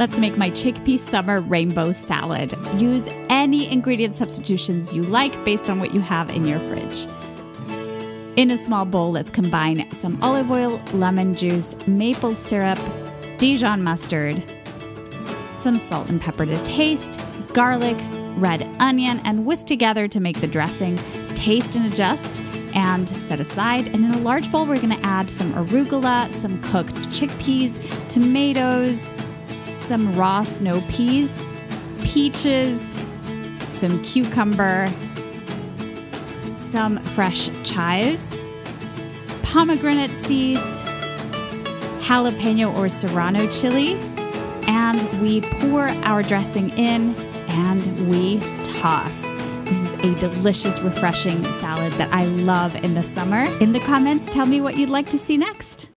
Let's make my chickpea summer rainbow salad. Use any ingredient substitutions you like based on what you have in your fridge. In a small bowl, let's combine some olive oil, lemon juice, maple syrup, Dijon mustard, some salt and pepper to taste, garlic, red onion, and whisk together to make the dressing. Taste and adjust and set aside. And in a large bowl, we're going to add some arugula, some cooked chickpeas, tomatoes, some raw snow peas, peaches, some cucumber, some fresh chives, pomegranate seeds, jalapeno or serrano chili, and we pour our dressing in and we toss. This is a delicious, refreshing salad that I love in the summer. In the comments, tell me what you'd like to see next.